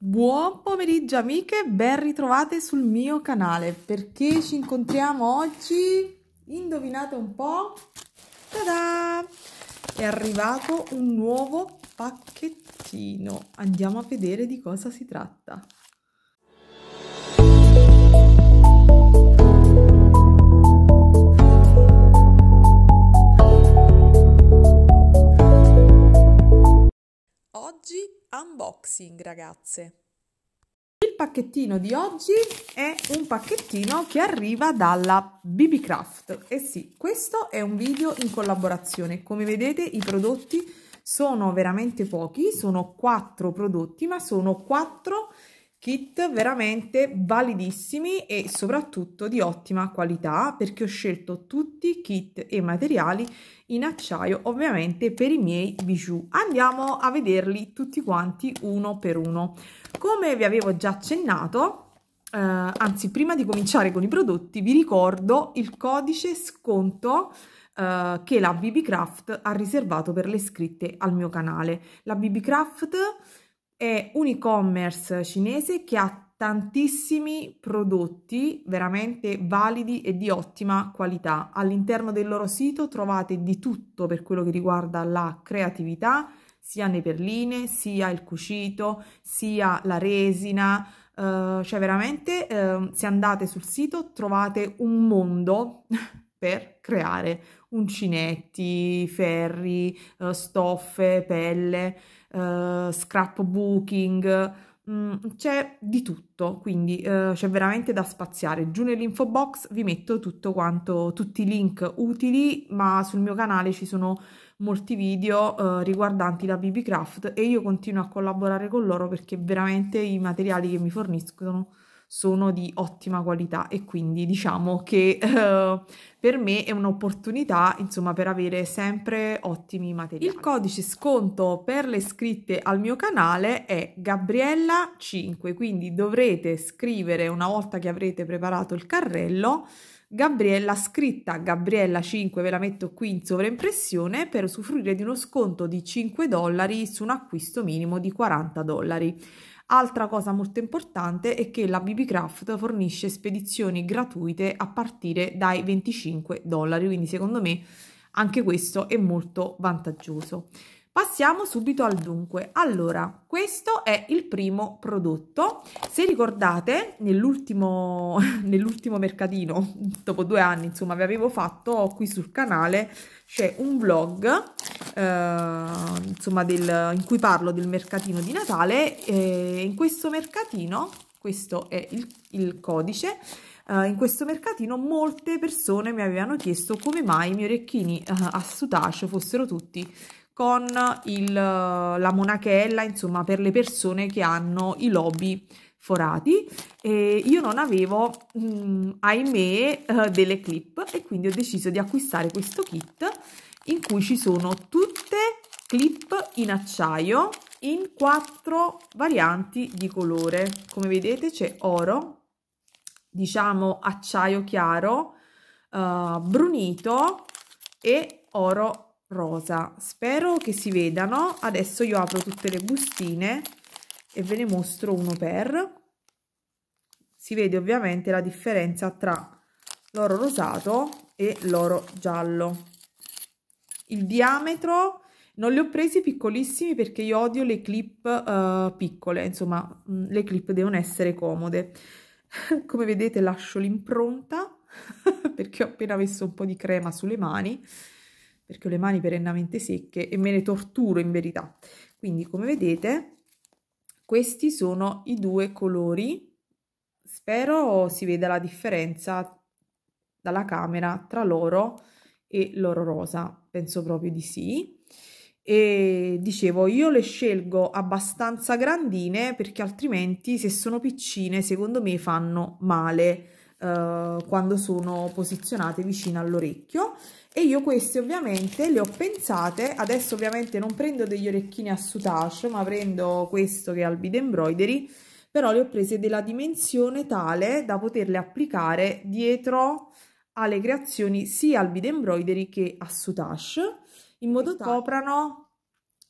Buon pomeriggio amiche, ben ritrovate sul mio canale. Perché ci incontriamo oggi? Indovinate un po'? Tada! È arrivato un nuovo pacchettino. Andiamo a vedere di cosa si tratta. Unboxing ragazze. Il pacchettino di oggi è un pacchettino che arriva dalla BB Craft e sì, questo è un video in collaborazione. Come vedete i prodotti sono veramente pochi, sono quattro prodotti ma sono quattro kit veramente validissimi e soprattutto di ottima qualità perché ho scelto tutti kit e materiali in acciaio ovviamente per i miei bijou andiamo a vederli tutti quanti uno per uno come vi avevo già accennato eh, anzi prima di cominciare con i prodotti vi ricordo il codice sconto Uh, che la BB Craft ha riservato per le iscritte al mio canale. La BB Craft è un e-commerce cinese che ha tantissimi prodotti veramente validi e di ottima qualità. All'interno del loro sito trovate di tutto per quello che riguarda la creatività, sia le perline, sia il cucito, sia la resina, uh, cioè veramente uh, se andate sul sito trovate un mondo per creare uncinetti, ferri, uh, stoffe, pelle uh, scrapbooking, mm, c'è di tutto, quindi uh, c'è veramente da spaziare. Giù nell'info box vi metto tutto quanto, tutti i link utili, ma sul mio canale ci sono molti video uh, riguardanti la BB Craft e io continuo a collaborare con loro perché veramente i materiali che mi forniscono sono di ottima qualità e quindi diciamo che uh, per me è un'opportunità insomma per avere sempre ottimi materiali. Il codice sconto per le iscritte al mio canale è Gabriella 5 quindi dovrete scrivere una volta che avrete preparato il carrello Gabriella scritta Gabriella 5 ve la metto qui in sovraimpressione per usufruire di uno sconto di 5 dollari su un acquisto minimo di 40 dollari. Altra cosa molto importante è che la BB Craft fornisce spedizioni gratuite a partire dai 25 dollari, quindi secondo me anche questo è molto vantaggioso. Passiamo subito al dunque. Allora, questo è il primo prodotto. Se ricordate, nell'ultimo nell mercatino, dopo due anni, insomma, vi avevo fatto qui sul canale, c'è un vlog, eh, insomma, del, in cui parlo del mercatino di Natale. E in questo mercatino, questo è il, il codice, Uh, in questo mercatino molte persone mi avevano chiesto come mai i miei orecchini uh, a sutace fossero tutti con il, la monachella, insomma, per le persone che hanno i lobi forati. E io non avevo, mh, mm, ahimè, uh, delle clip e quindi ho deciso di acquistare questo kit in cui ci sono tutte clip in acciaio in quattro varianti di colore. Come vedete c'è oro, diciamo acciaio chiaro, uh, brunito e oro rosa. Spero che si vedano adesso io apro tutte le bustine e ve ne mostro uno per. Si vede ovviamente la differenza tra l'oro rosato e l'oro giallo. Il diametro non li ho presi piccolissimi perché io odio le clip uh, piccole insomma mm, le clip devono essere comode. Come vedete lascio l'impronta perché ho appena messo un po' di crema sulle mani perché ho le mani perennemente secche e me ne torturo in verità. Quindi come vedete questi sono i due colori, spero si veda la differenza dalla camera tra l'oro e l'oro rosa, penso proprio di sì. E dicevo, io le scelgo abbastanza grandine perché altrimenti se sono piccine secondo me fanno male eh, quando sono posizionate vicino all'orecchio. E io queste ovviamente le ho pensate. Adesso ovviamente non prendo degli orecchini a soutache ma prendo questo che è al bead embroidery però le ho prese della dimensione tale da poterle applicare dietro alle creazioni sia al bead embroidery che a soutache in modo che coprano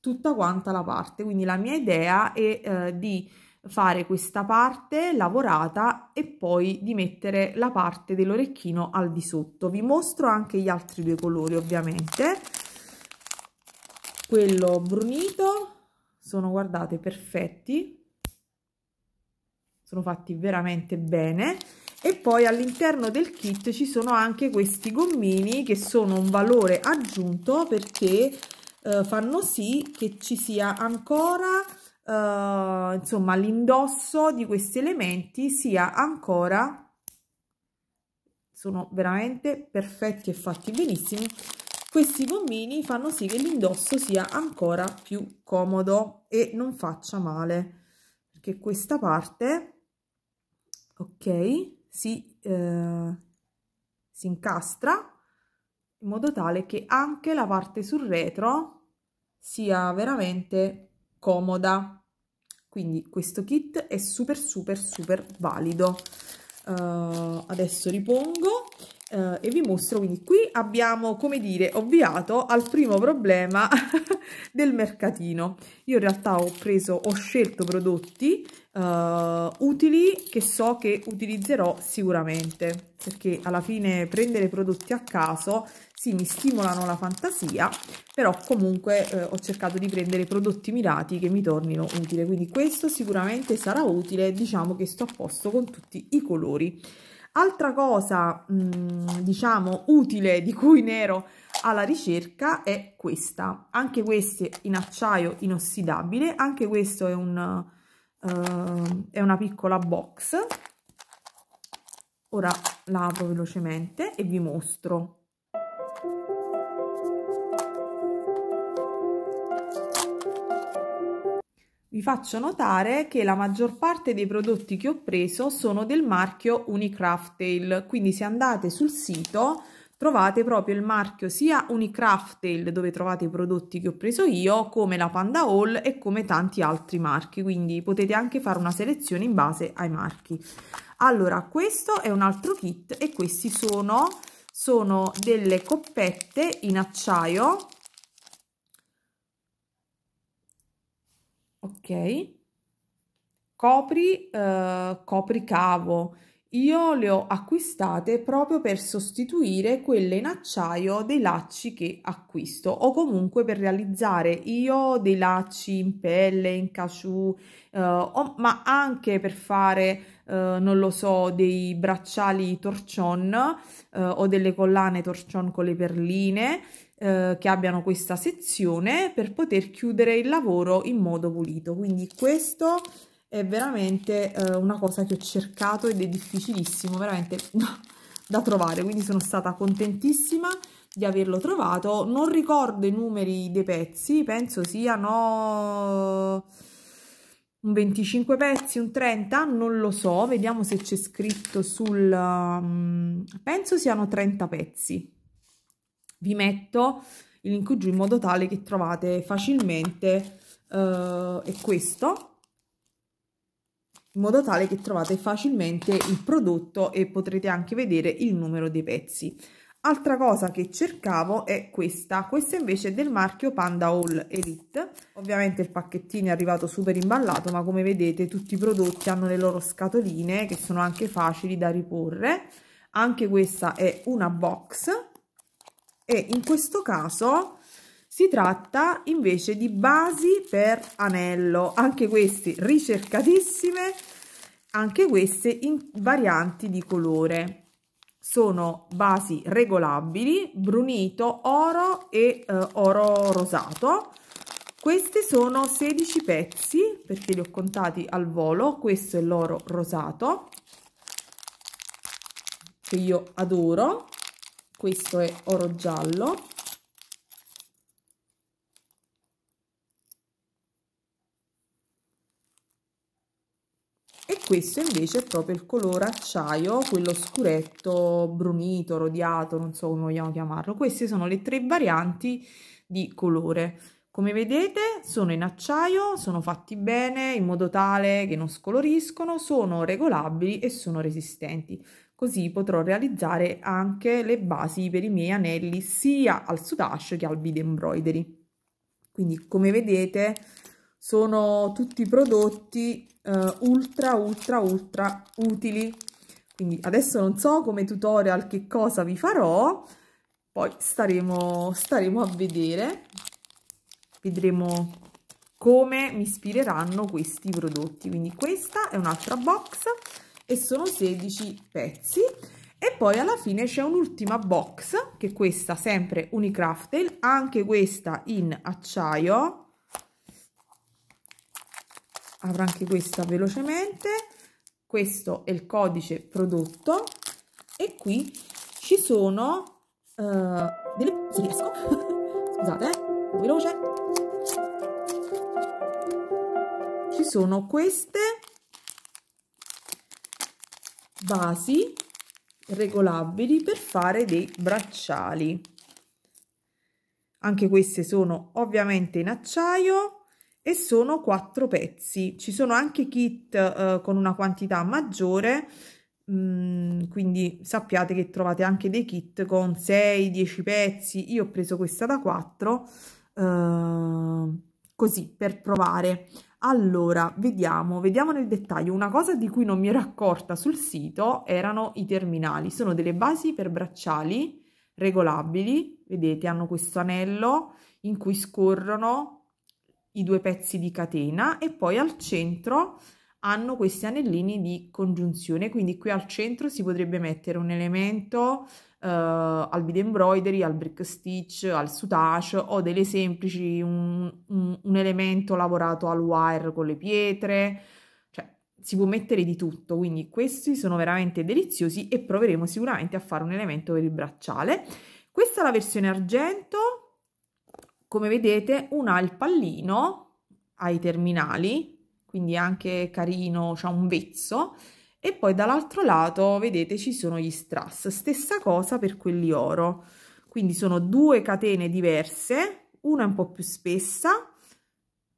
tutta quanta la parte. Quindi la mia idea è eh, di fare questa parte lavorata e poi di mettere la parte dell'orecchino al di sotto. Vi mostro anche gli altri due colori ovviamente. Quello brunito, sono guardate perfetti, sono fatti veramente bene e poi all'interno del kit ci sono anche questi gommini che sono un valore aggiunto perché eh, fanno sì che ci sia ancora uh, insomma l'indosso di questi elementi sia ancora sono veramente perfetti e fatti benissimo questi gommini fanno sì che l'indosso sia ancora più comodo e non faccia male perché questa parte ok si, eh, si incastra in modo tale che anche la parte sul retro sia veramente comoda. Quindi questo kit è super super super valido. Uh, adesso ripongo uh, e vi mostro quindi qui abbiamo come dire ovviato al primo problema del mercatino. Io in realtà ho preso ho scelto prodotti uh, utili che so che utilizzerò sicuramente perché alla fine prendere prodotti a caso sì mi stimolano la fantasia però comunque eh, ho cercato di prendere prodotti mirati che mi tornino utile. Quindi questo sicuramente sarà utile diciamo che sto a posto con tutti i colori altra cosa mm, diciamo utile di cui ne ero alla ricerca è questa. Anche queste in acciaio inossidabile anche questo è un uh, è una piccola box. Ora la apro velocemente e vi mostro vi faccio notare che la maggior parte dei prodotti che ho preso sono del marchio Unicraftail quindi se andate sul sito trovate proprio il marchio sia Unicraftail dove trovate i prodotti che ho preso io come la Panda Hall e come tanti altri marchi. Quindi potete anche fare una selezione in base ai marchi. Allora questo è un altro kit e questi sono sono delle coppette in acciaio ok. Copri eh, copri cavo. Io le ho acquistate proprio per sostituire quelle in acciaio dei lacci che acquisto o comunque per realizzare. Io dei lacci in pelle, in casciù, eh, o, ma anche per fare, eh, non lo so, dei bracciali torchon eh, o delle collane torchon con le perline eh, che abbiano questa sezione per poter chiudere il lavoro in modo pulito. Quindi questo è veramente eh, una cosa che ho cercato ed è difficilissimo veramente da trovare. Quindi sono stata contentissima di averlo trovato. Non ricordo i numeri dei pezzi penso siano un 25 pezzi un 30 non lo so. Vediamo se c'è scritto sul um, penso siano 30 pezzi vi metto il link giù in modo tale che trovate facilmente uh, è questo in modo tale che trovate facilmente il prodotto e potrete anche vedere il numero dei pezzi. Altra cosa che cercavo è questa, questa invece è del marchio Panda All Elite, ovviamente il pacchettino è arrivato super imballato ma come vedete tutti i prodotti hanno le loro scatoline che sono anche facili da riporre, anche questa è una box e in questo caso si tratta invece di basi per anello, anche queste ricercatissime, anche queste in varianti di colore. Sono basi regolabili, brunito, oro e eh, oro rosato. Queste sono 16 pezzi perché li ho contati al volo. Questo è l'oro rosato che io adoro. Questo è oro giallo questo invece è proprio il colore acciaio, quello scuretto, brunito, rodiato, non so come vogliamo chiamarlo. Queste sono le tre varianti di colore. Come vedete sono in acciaio, sono fatti bene in modo tale che non scoloriscono, sono regolabili e sono resistenti. Così potrò realizzare anche le basi per i miei anelli sia al sudash che al bead embroidery. Quindi come vedete sono tutti prodotti uh, ultra ultra ultra utili. Quindi adesso non so come tutorial che cosa vi farò poi staremo, staremo a vedere. Vedremo come mi ispireranno questi prodotti. Quindi questa è un'altra box e sono 16 pezzi. E poi alla fine c'è un'ultima box che è questa sempre Unicraftel anche questa in acciaio. Avrà anche questa velocemente. Questo è il codice prodotto. E qui ci sono uh, delle se riesco scusate eh, veloce. Ci sono queste basi regolabili per fare dei bracciali anche queste sono ovviamente in acciaio e sono quattro pezzi. Ci sono anche kit eh, con una quantità maggiore, mh, mm, quindi sappiate che trovate anche dei kit con 6-10 pezzi. Io ho preso questa da 4 eh, così per provare. Allora, vediamo, vediamo nel dettaglio. Una cosa di cui non mi ero accorta sul sito erano i terminali. Sono delle basi per bracciali regolabili, vedete, hanno questo anello in cui scorrono i due pezzi di catena e poi al centro hanno questi anellini di congiunzione quindi qui al centro si potrebbe mettere un elemento uh, al bead embroidery, al brick stitch, al sutage o delle semplici un, un, un elemento lavorato al wire con le pietre. Cioè si può mettere di tutto quindi questi sono veramente deliziosi e proveremo sicuramente a fare un elemento per il bracciale. Questa è la versione argento. Come vedete una ha il pallino ai terminali, quindi anche carino, c'ha un vezzo, e poi dall'altro lato, vedete, ci sono gli strass. Stessa cosa per quelli oro. Quindi sono due catene diverse, una è un po' più spessa,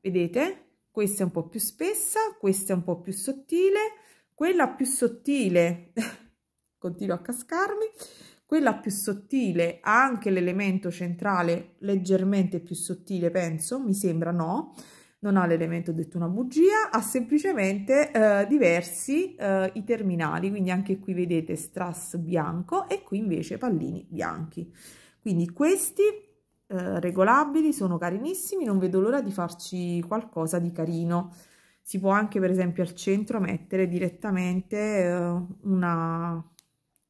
vedete? Questa è un po' più spessa, questa è un po' più sottile, quella più sottile, continuo a cascarmi, quella più sottile ha anche l'elemento centrale leggermente più sottile, penso, mi sembra no, non ha l'elemento detto una bugia, ha semplicemente eh, diversi eh, i terminali, quindi anche qui vedete strass bianco e qui invece pallini bianchi. Quindi questi eh, regolabili sono carinissimi, non vedo l'ora di farci qualcosa di carino. Si può anche per esempio al centro mettere direttamente eh, una,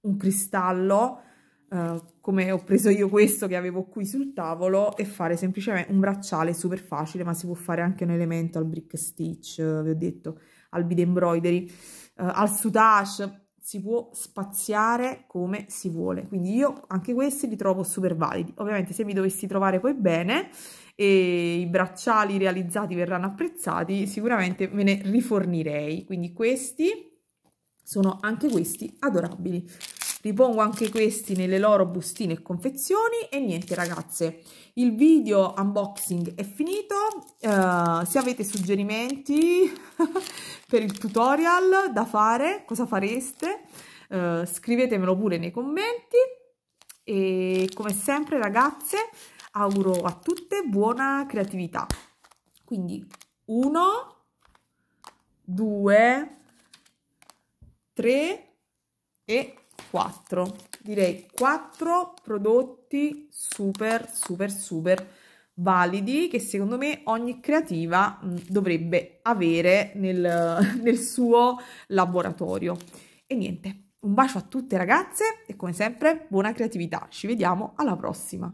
un cristallo Uh, come ho preso io questo che avevo qui sul tavolo e fare semplicemente un bracciale super facile ma si può fare anche un elemento al brick stitch uh, vi ho detto al bead embroidery. Uh, al soutache si può spaziare come si vuole. Quindi io anche questi li trovo super validi. Ovviamente se mi dovessi trovare poi bene e i bracciali realizzati verranno apprezzati sicuramente me ne rifornirei. Quindi questi sono anche questi adorabili ripongo anche questi nelle loro bustine e confezioni e niente ragazze. Il video unboxing è finito. Uh, se avete suggerimenti per il tutorial da fare cosa fareste uh, scrivetemelo pure nei commenti. E come sempre ragazze auguro a tutte buona creatività. Quindi uno due tre e 4 direi 4 prodotti super super super validi che secondo me ogni creativa mh, dovrebbe avere nel, nel suo laboratorio. E niente un bacio a tutte ragazze e come sempre buona creatività. Ci vediamo alla prossima